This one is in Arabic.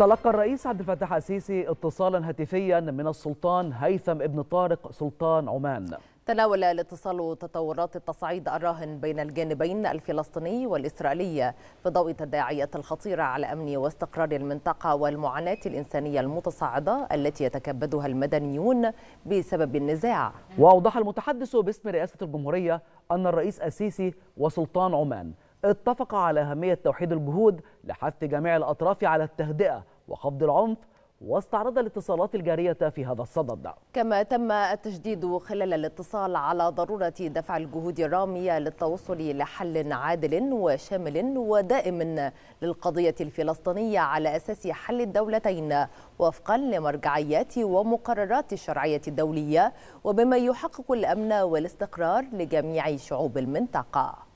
تلقى الرئيس عبد الفتاح السيسي اتصالا هاتفيا من السلطان هيثم ابن طارق سلطان عمان. تناول الاتصال تطورات التصعيد الراهن بين الجانبين الفلسطيني والإسرائيلي في ضوء التداعيات الخطيرة على أمن واستقرار المنطقة والمعاناة الإنسانية المتصاعدة التي يتكبدها المدنيون بسبب النزاع. وأوضح المتحدث باسم رئاسة الجمهورية أن الرئيس السيسي وسلطان عمان اتفق على أهمية توحيد الجهود لحث جميع الأطراف على التهدئة وخفض العنف واستعرض الاتصالات الجارية في هذا الصدد. كما تم التشديد خلال الاتصال على ضرورة دفع الجهود الرامية للتوصل لحل عادل وشامل ودائم للقضية الفلسطينية على أساس حل الدولتين وفقا لمرجعيات ومقررات الشرعية الدولية وبما يحقق الأمن والاستقرار لجميع شعوب المنطقة.